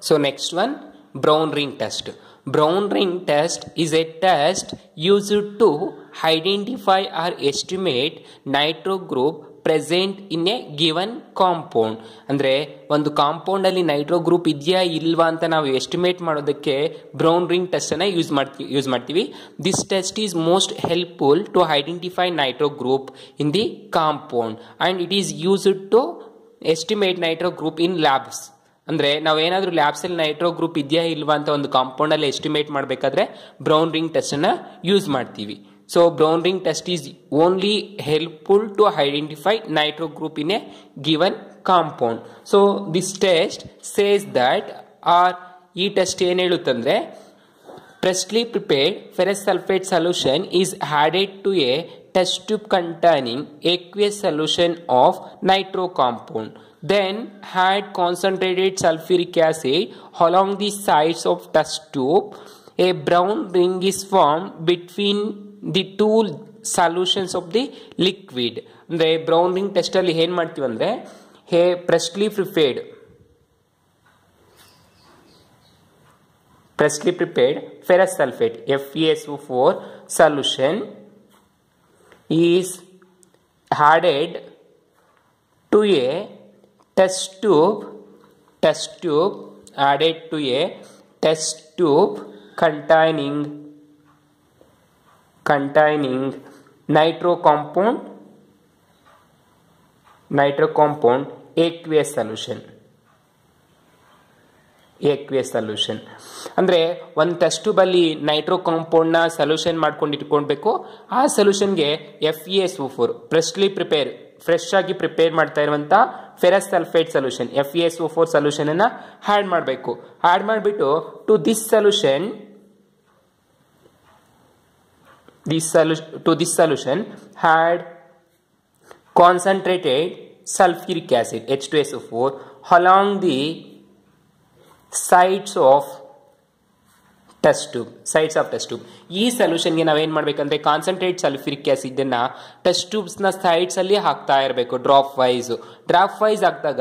So next one, brown ring test. Brown ring test is a test used to identify or estimate nitro group present in a given compound ಅಂದರೆ ಒಂದು ಕಾಂಪೌಂಡಲ್ಲಿ nitro group ಇದೆಯಾ ಇಲ್ವಾ ಅಂತ ನಾವು estimate ಮಾಡೋದಕ್ಕೆ brown ring ಟೆಸ್ಟನ್ನು use ಮಾಡ್ತೀವಿ ಯೂಸ್ ಮಾಡ್ತೀವಿ. This test is most helpful to identify nitro group in the compound and it is used to estimate nitro group in labs ಅಂದರೆ ನಾವೇನಾದರೂ ಲ್ಯಾಬ್ಸಲ್ಲಿ ನೈಟ್ರೋ ಗ್ರೂಪ್ ಇದೆಯಾ ಇಲ್ವಾ ಅಂತ ಒಂದು ಕಾಂಪೌಂಡಲ್ಲಿ ಎಸ್ಟಿಮೇಟ್ ಮಾಡಬೇಕಾದ್ರೆ ಬ್ರೌನ್ ರಿಂಗ್ ಟೆಸ್ಟನ್ನು ಯೂಸ್ ಮಾಡ್ತೀವಿ. So brown ring test is only helpful to identify nitro group in a given compound so this test says that or ಈ ಟೆಸ್ಟ್ ಏನು ಹೇಳುತ್ತಂದ್ರೆ freshly prepared ferrous sulphate solution is added to a test tube containing aqueous solution of nitro compound. Then add concentrated sulfuric acid along the sides of test tube. A brown ring is formed between the two solutions of the liquid. ಅಂದರೆ brown ring ಟೆಸ್ಟಲ್ಲಿ ಏನು ಮಾಡ್ತೀವಿ ಅಂದರೆ ಹೇ freshly prepared freshly prepared ferrous sulphate F E S four solution is added to a test tube test tube added to a test tube containing containing nitro compound nitro compound aqueous solution aqueous solution ಅಂದರೆ ಒಂದು test ಬಲ್ಲಿ Nitro ಕಾಂಪೌಂಡ್ನ solution ಮಾಡ್ಕೊಂಡು ಇಟ್ಕೊಳ್ಬೇಕು. ಆ ಸೊಲ್ಯೂಷನ್ಗೆ F E S four freshly prepare fresh ಆಗಿ prepare ಮಾಡ್ತಾ ಇರುವಂಥ ferrous sulphate solution F E S four ಸೊಲ್ಯೂಷನನ್ನು add ಮಾಡಬೇಕು. ಆ್ಯಡ್ ಮಾಡಿಬಿಟ್ಟು to this solution this solution to this solution H concentrated sulfuric acid H2SO4 along the sides of test tube sides of test tube ಈ ಸೊಲ್ಯೂಷನ್ಗೆ ನಾವೇನು ಮಾಡಬೇಕಂದ್ರೆ concentrate sulphuric ಇದನ್ನು test ಟ್ಯೂಬ್ಸ್ನ ಸೈಡ್ಸಲ್ಲಿ ಹಾಕ್ತಾ ಇರಬೇಕು ಡ್ರಾಪ್ ವೈಸ್ ಡ್ರಾಪ್ ವೈಸ್ ಹಾಕಿದಾಗ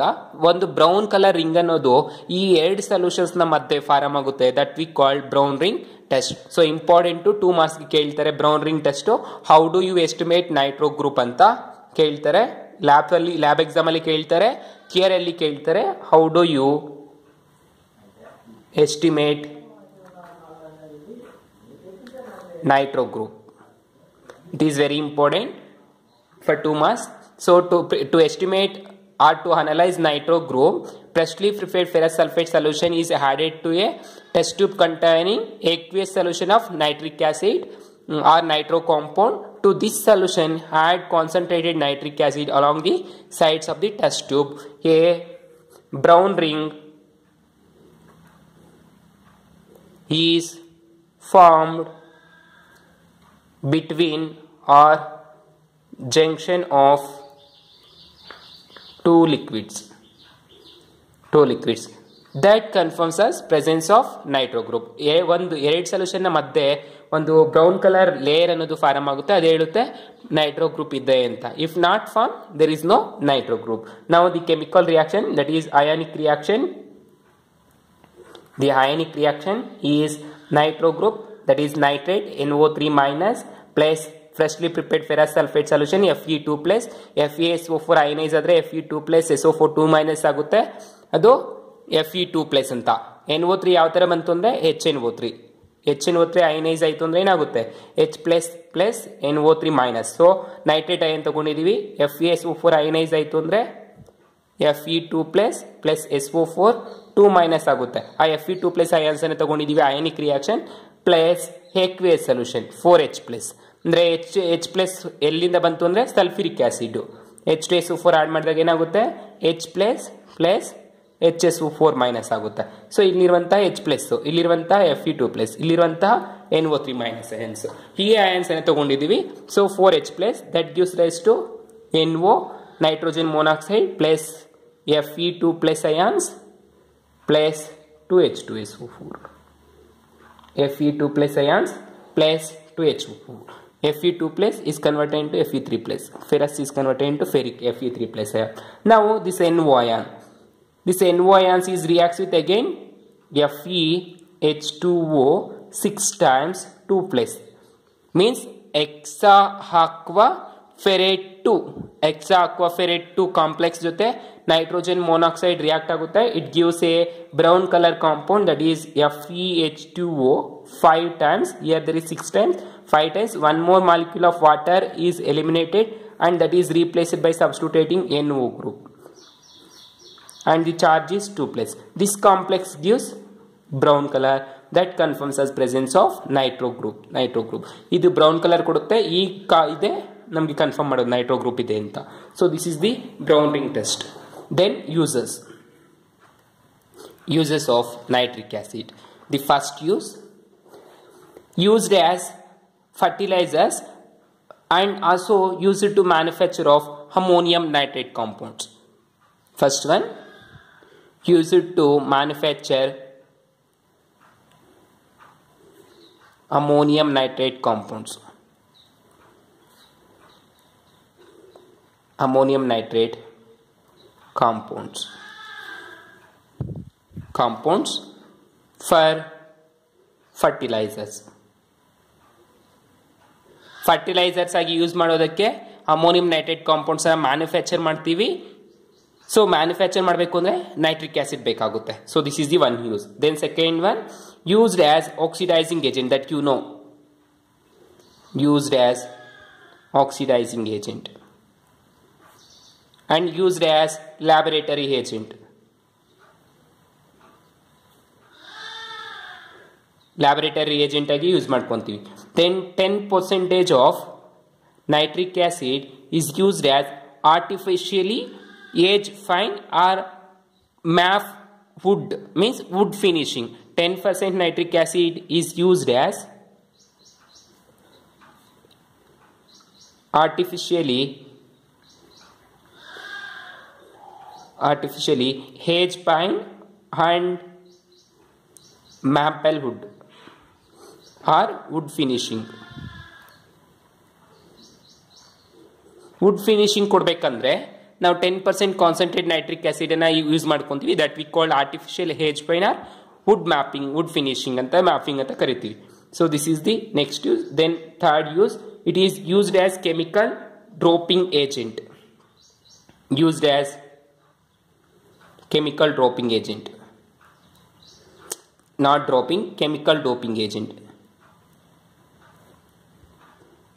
ಒಂದು ಬ್ರೌನ್ ಕಲರ್ ರಿಂಗ್ ಅನ್ನೋದು ಈ ಎರಡು ಸೊಲ್ಯೂಷನ್ಸ್ನ ಮಧ್ಯೆ ಫಾರಮ್ ಆಗುತ್ತೆ that we called brown ring test so important two ಮಾರ್ಕ್ಸ್ಗೆ ಕೇಳ್ತಾರೆ brown ring test how do you estimate nitro group ಅಂತ ಕೇಳ್ತಾರೆ. ಲ್ಯಾಬಲ್ಲಿ ಲ್ಯಾಬ್ ಎಕ್ಸಾಮಲ್ಲಿ ಕೇಳ್ತಾರೆ ಕಿಯರಲ್ಲಿ ಕೇಳ್ತಾರೆ. How do you estimate nitro group. It is very important for two mass. So to to estimate or to analyze nitro group freshly prepared ferrous sulfate solution is added to a test tube containing aqueous solution of nitric acid mm, or nitro compound. To this solution add concentrated nitric acid along the sides of the test tube. A brown ring is formed between or junction of two liquids two liquids that confirms us presence of nitro group. ಎ ಒಂದು, ಎರಡು ಸೊಲ್ಯೂಷನ್ನ ಮಧ್ಯೆ ಒಂದು brown colour layer ಅನ್ನೋದು form ಆಗುತ್ತೆ, ಅದು ಹೇಳುತ್ತೆ ನೈಟ್ರೋ ಗ್ರೂಪ್ ಇದೆ ಅಂತ. If not form there is no nitro group ನಾವು the chemical reaction that is ionic reaction the ionic reaction is nitro group that is nitrate NO3 minus, plus freshly prepared ferrous sulfate solution Fe2 plus FeSO4 ionise ಆದರೆ Fe2 plus SO4 2 minus ಆಗುತ್ತೆ. ಅದು F E Fe2 plus ಅಂತ. N O three ಯಾವ ಥರ ಬಂತು ಅಂದರೆ H N O three H N O three ionise ಆಯಿತು ಅಂದರೆ ಏನಾಗುತ್ತೆ? H plus plus N O three minus so nitrate ion ತೊಗೊಂಡಿದ್ದೀವಿ F S O four ionise ಆಯಿತು ಅಂದರೆ F E two plus plus S O four two minus ಆಗುತ್ತೆ. ಆ F E two plus ions ಅನ್ನು ತಗೊಂಡಿದ್ದೀವಿ. Ionic reaction plus ಹೆಕ್ವೇ solution four H plus ಅಂದರೆ H H plus ಎಲ್ಲಿಂದ ಬಂತು ಅಂದರೆ sulphuric acid H two S four add ಮಾಡಿದಾಗ ಏನಾಗುತ್ತೆ? H plus plus H S four minus ಆಗುತ್ತೆ. ಸೊ ಇಲ್ಲಿರುವಂಥ ಎಚ್ ಪ್ಲಸ್ಸು ಇಲ್ಲಿರುವಂಥ ಎಫ್ ಇ ಟು ಪ್ಲಸ್ ಇಲ್ಲಿರುವಂಥ N O three minus ions ಹೀಗೆ ಅಯನ್ಸ್ ಅನ್ನು ತಗೊಂಡಿದ್ದೀವಿ. So four H plus that gives rise to N O nitrogen monoxide plus Fe2 plus ions plus 2H2SO4. Fe2 plus ions plus 2H4. Fe2 plus is converted into Fe3 plus. Ferrous is converted into ferric Fe3 plus ion. Now this NO ion. This NO ion is reacts with again FeH2O 6 times 2 plus. Means hexahaqua ferrate two hexa aqua ferrate two complex ಜೊತೆ nitrogen monoxide react ಆಗುತ್ತೆ. It gives a brown colour compound that is F E H two O five times here there is six times five times one more molecule of water is eliminated and that is replaced by substituting NO group. And the charge is 2 plus. This complex gives brown colour that confirms us presence of nitro group nitro group ಇದು brown colour ಕೊಡುತ್ತೆ. ಈ ಕಾ ಇದೆ ನಮಗೆ confirm ಮಾಡೋದು nitro group ಇದೆ ಅಂತ so this is the brown ring test then uses uses of nitric acid the first use used as fertilizers and also used to manufacture of ammonium nitrate compounds first one used to manufacture ammonium nitrate compounds ammonium nitrate compounds compounds for fertilizers fertilisers ಆಗಿ use ಮಾಡೋದಕ್ಕೆ ammonium nitrate compounds manufacture ಮಾಡ್ತೀವಿ so manufacture ಮಾಡಬೇಕು ಅಂದರೆ nitric acid ಬೇಕಾಗುತ್ತೆ so this is the one use then second one used as oxidising agent that you know used as oxidising agent and used as laboratory agent. Laboratory agent ಆಗಿ use ಮಾಡ್ಕೊತೀವಿ then ten percentage of nitric acid is used as artificially age pine or maple wood means wood finishing ten percent nitric acid is used as artificially artificially hedge pine and maple wood or wood finishing wood finishing ಕೊಡಬೇಕಂದ್ರೆ ನಾವು ten percent concentrate nitric ಆಸಿಡನ್ನು use ಮಾಡ್ಕೊತೀವಿ. That we called artificial haze pine or wood mapping wood finishing ಅಂತ mapping ಅಂತ ಕರಿತೀವಿ. So this is the next use then third use it is used as chemical doping agent used as chemical doping agent. Not dropping, chemical doping agent.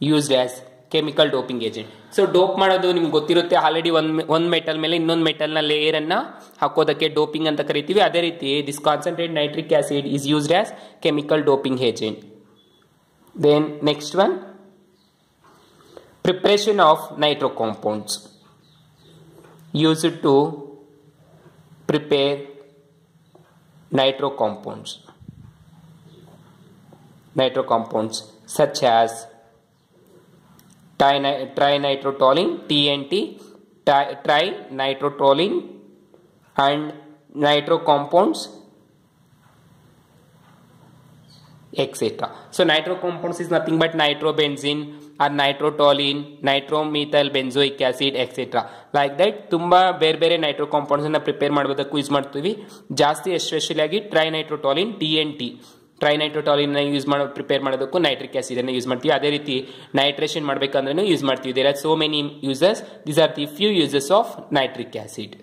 Used as chemical doping agent so dope ಮಾಡೋದು ನಿಮ್ಗೆ ಗೊತ್ತಿರುತ್ತೆ already ಒಂದು ಒಂದು metal ಮೇಲೆ ಇನ್ನೊಂದು ಮೆಟಲ್ನ ಲೇಯರನ್ನು ಹಾಕೋದಕ್ಕೆ doping ಅಂತ ಕರಿತೀವಿ. ಅದೇ ರೀತಿ this concentrate nitric acid is used as chemical doping agent then next one preparation of nitro compounds used to prepare nitro compounds nitro compounds such as trinitrotoluene TNT trinitrotoluene and nitro compounds etc so nitro compounds is nothing but nitrobenzene or nitrotoluene, nitromethyl benzoic acid etcetera like that ತುಂಬ ಬೇರೆ ಬೇರೆ nitro ಕಾಂಪೌಂಡ್ಸನ್ನು prepare ಮಾಡೋದಕ್ಕೂ use ಮಾಡ್ತೀವಿ. ಜಾಸ್ತಿ especially ಆಗಿ trinitrotoluene T N T trinitrotoluene use ಮಾಡೋ prepare ಮಾಡೋದಕ್ಕೂ ನೈಟ್ರಿಕ್ ಆಸಿಡನ್ನು ಯೂಸ್ ಮಾಡ್ತೀವಿ. ಅದೇ ರೀತಿ ನೈಟ್ರೇಷನ್ ಮಾಡಬೇಕಂದ್ರೂ ಯೂಸ್ ಮಾಡ್ತೀವಿ. There are so many uses these are the few uses of nitric acid